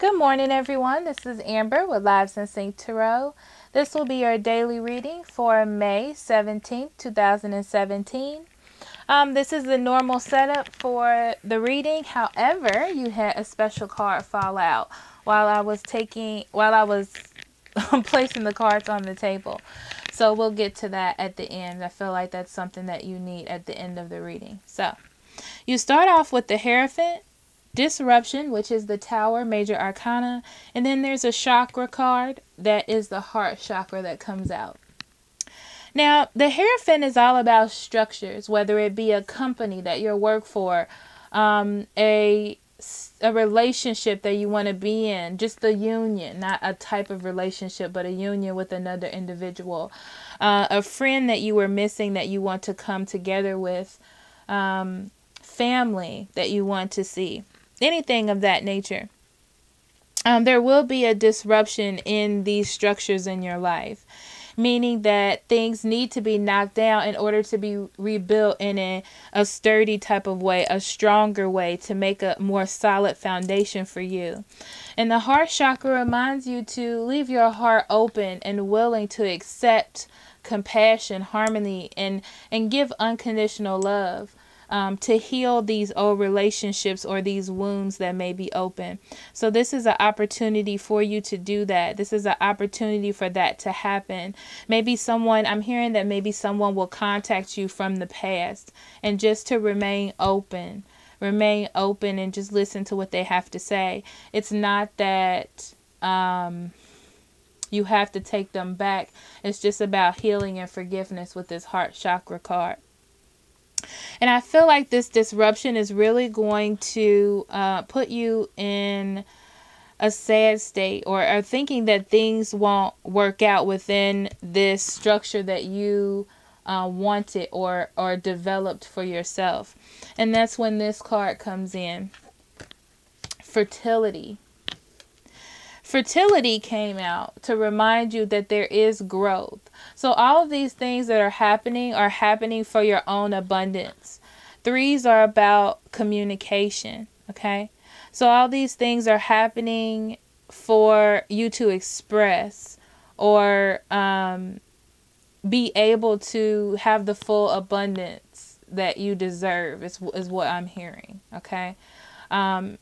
Good morning, everyone. This is Amber with Lives in Sync Tarot. This will be your daily reading for May 17th, 2017. Um, this is the normal setup for the reading. However, you had a special card fall out while I was taking, while I was placing the cards on the table. So we'll get to that at the end. I feel like that's something that you need at the end of the reading. So you start off with the Hierophant Disruption, which is the Tower, Major Arcana. And then there's a chakra card that is the heart chakra that comes out. Now, the Hierophant is all about structures, whether it be a company that you work for, um, a a relationship that you want to be in, just the union, not a type of relationship, but a union with another individual, uh, a friend that you were missing that you want to come together with, um, family that you want to see anything of that nature. Um, there will be a disruption in these structures in your life, meaning that things need to be knocked down in order to be rebuilt in a, a sturdy type of way, a stronger way to make a more solid foundation for you. And the heart chakra reminds you to leave your heart open and willing to accept compassion, harmony, and, and give unconditional love um, to heal these old relationships or these wounds that may be open. So, this is an opportunity for you to do that. This is an opportunity for that to happen. Maybe someone, I'm hearing that maybe someone will contact you from the past and just to remain open. Remain open and just listen to what they have to say. It's not that. Um, you have to take them back. It's just about healing and forgiveness with this heart chakra card. And I feel like this disruption is really going to uh, put you in a sad state or, or thinking that things won't work out within this structure that you uh, wanted or, or developed for yourself. And that's when this card comes in fertility. Fertility came out to remind you that there is growth. So, all of these things that are happening are happening for your own abundance. Threes are about communication, okay? So, all these things are happening for you to express or um, be able to have the full abundance that you deserve, is, is what I'm hearing, okay? Um,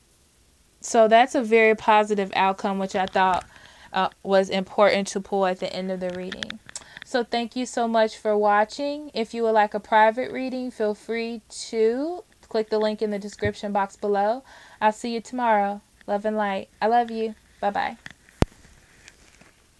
so that's a very positive outcome, which I thought uh, was important to pull at the end of the reading. So thank you so much for watching. If you would like a private reading, feel free to click the link in the description box below. I'll see you tomorrow. Love and light. I love you. Bye bye.